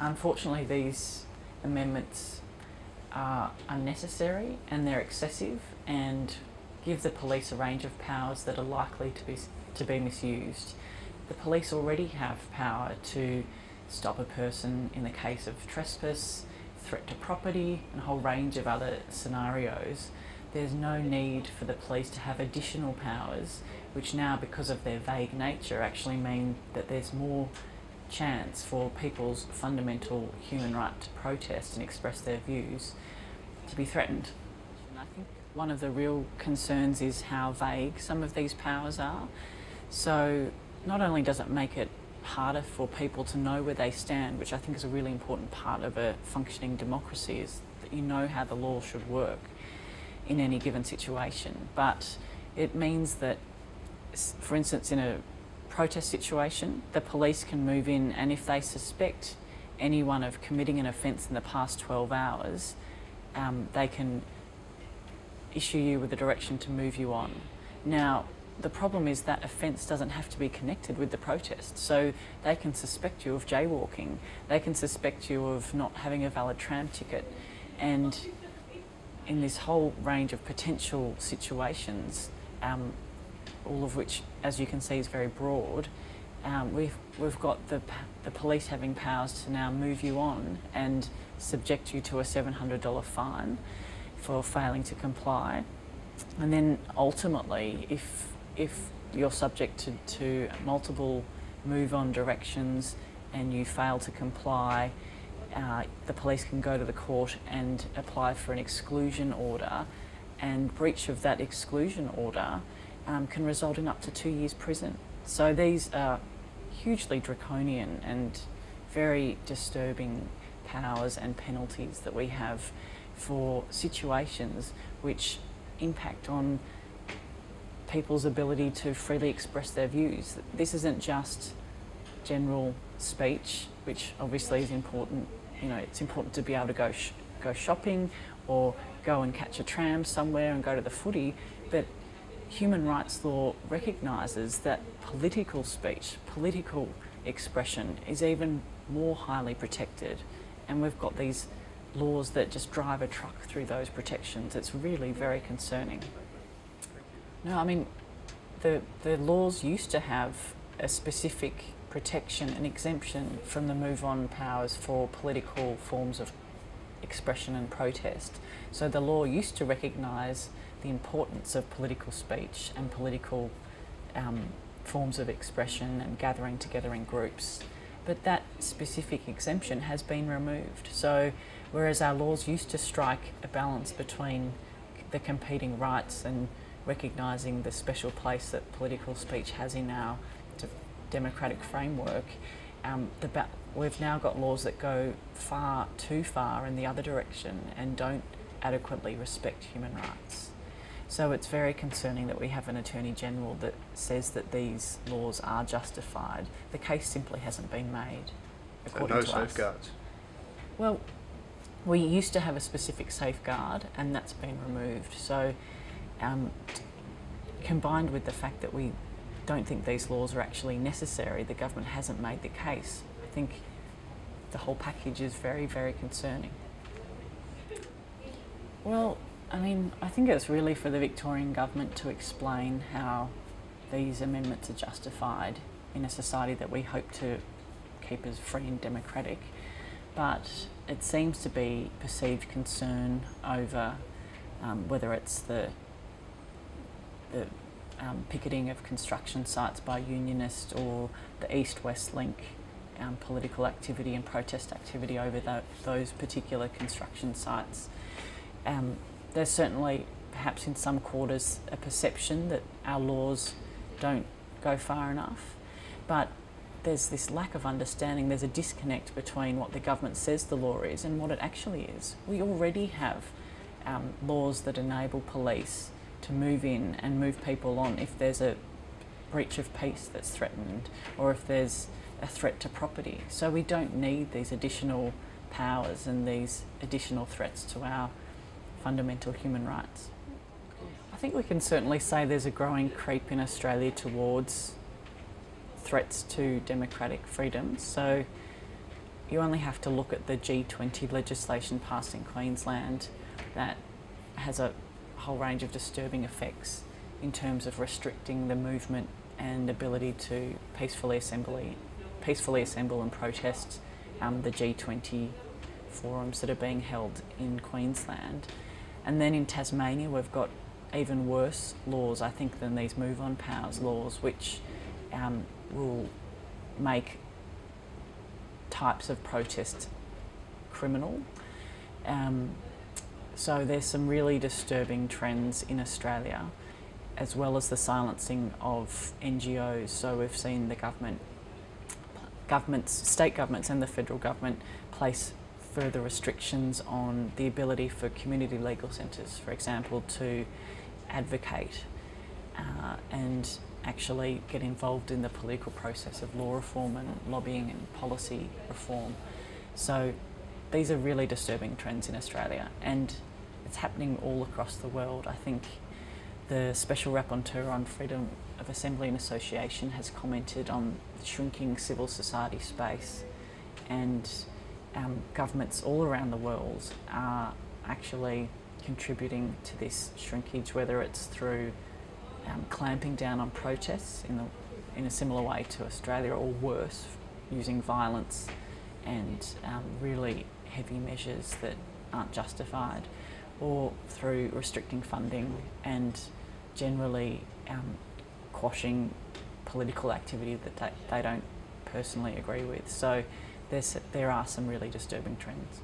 unfortunately, these amendments are unnecessary and they're excessive and give the police a range of powers that are likely to be to be misused. The police already have power to stop a person in the case of trespass, threat to property, and a whole range of other scenarios. There's no need for the police to have additional powers, which now, because of their vague nature, actually mean that there's more chance for people's fundamental human right to protest and express their views to be threatened. And I think one of the real concerns is how vague some of these powers are. So not only does it make it harder for people to know where they stand, which I think is a really important part of a functioning democracy, is that you know how the law should work in any given situation. But it means that, for instance, in a protest situation, the police can move in and if they suspect anyone of committing an offence in the past 12 hours, um, they can issue you with a direction to move you on. Now, the problem is that offence doesn't have to be connected with the protest. So they can suspect you of jaywalking, they can suspect you of not having a valid tram ticket, and in this whole range of potential situations, um, all of which, as you can see, is very broad. Um, we've we've got the the police having powers to now move you on and subject you to a $700 fine for failing to comply, and then ultimately, if if you're subject to, to multiple move on directions and you fail to comply, uh, the police can go to the court and apply for an exclusion order, and breach of that exclusion order um, can result in up to two years' prison. So these are hugely draconian and very disturbing powers and penalties that we have for situations which impact on people's ability to freely express their views. This isn't just general speech, which obviously is important. You know, it's important to be able to go sh go shopping or go and catch a tram somewhere and go to the footy, but human rights law recognises that political speech, political expression is even more highly protected, and we've got these laws that just drive a truck through those protections. It's really very concerning. No, I mean, the, the laws used to have a specific protection and exemption from the move on powers for political forms of expression and protest. So the law used to recognise the importance of political speech and political um, forms of expression and gathering together in groups. But that specific exemption has been removed. So, whereas our laws used to strike a balance between the competing rights and recognising the special place that political speech has in our democratic framework, um, we've now got laws that go far too far in the other direction and don't adequately respect human rights. So it's very concerning that we have an Attorney General that says that these laws are justified. The case simply hasn't been made. According no to safeguards. Us. Well, we used to have a specific safeguard, and that's been removed. So um, combined with the fact that we don't think these laws are actually necessary, the government hasn't made the case. I think the whole package is very, very concerning. Well, I mean, I think it's really for the Victorian government to explain how these amendments are justified in a society that we hope to keep as free and democratic. But it seems to be perceived concern over um, whether it's the the um, picketing of construction sites by unionists or the east-west link um, political activity and protest activity over the, those particular construction sites. Um, there's certainly, perhaps in some quarters, a perception that our laws don't go far enough, but there's this lack of understanding, there's a disconnect between what the government says the law is and what it actually is. We already have um, laws that enable police to move in and move people on if there's a breach of peace that's threatened or if there's a threat to property. So we don't need these additional powers and these additional threats to our fundamental human rights. I think we can certainly say there's a growing creep in Australia towards threats to democratic freedoms. So you only have to look at the G20 legislation passed in Queensland that has a whole range of disturbing effects in terms of restricting the movement and ability to peacefully assembly, peacefully assemble and protest um, the G20 forums that are being held in Queensland. And then in Tasmania, we've got even worse laws, I think, than these move on powers laws, which um, will make types of protest criminal. Um, so there's some really disturbing trends in Australia, as well as the silencing of NGOs. So we've seen the government, governments, state governments, and the federal government place further restrictions on the ability for community legal centres, for example, to advocate uh, and actually get involved in the political process of law reform and lobbying and policy reform. So these are really disturbing trends in Australia and it's happening all across the world. I think the Special Rapporteur on Freedom of Assembly and Association has commented on the shrinking civil society space and um, governments all around the world are actually contributing to this shrinkage, whether it's through um, clamping down on protests in, the, in a similar way to Australia, or worse, using violence and um, really heavy measures that aren't justified, or through restricting funding and generally um, quashing political activity that they don't personally agree with. So there's, there are some really disturbing trends.